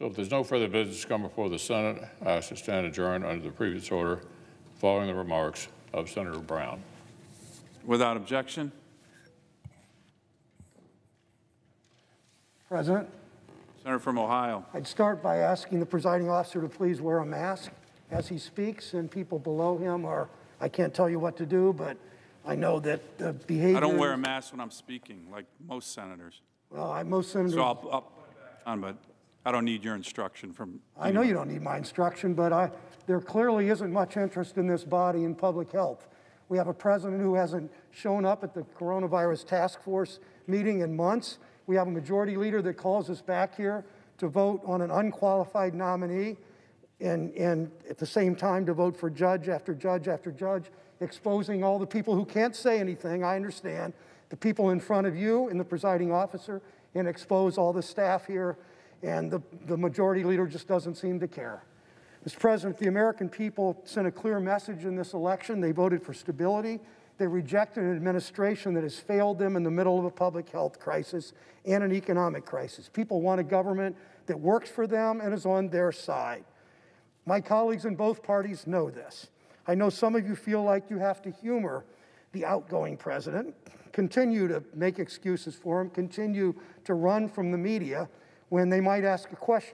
So if there's no further business to come before the Senate, I ask to stand adjourned under the previous order, following the remarks of Senator Brown. Without objection, President, Senator from Ohio. I'd start by asking the presiding officer to please wear a mask as he speaks, and people below him are, I can't tell you what to do, but I know that the behavior. I don't wear a mask when I'm speaking, like most senators. Well, I, most senators. So I'll, I'll put it back on, but I don't need your instruction from. I know you don't need my instruction, but I, there clearly isn't much interest in this body in public health. We have a president who hasn't shown up at the coronavirus task force meeting in months. We have a majority leader that calls us back here to vote on an unqualified nominee and, and at the same time to vote for judge after judge after judge, exposing all the people who can't say anything, I understand, the people in front of you and the presiding officer, and expose all the staff here, and the, the majority leader just doesn't seem to care. Mr. President, the American people sent a clear message in this election. They voted for stability. They rejected an administration that has failed them in the middle of a public health crisis and an economic crisis. People want a government that works for them and is on their side. My colleagues in both parties know this. I know some of you feel like you have to humor the outgoing president, continue to make excuses for him, continue to run from the media when they might ask a question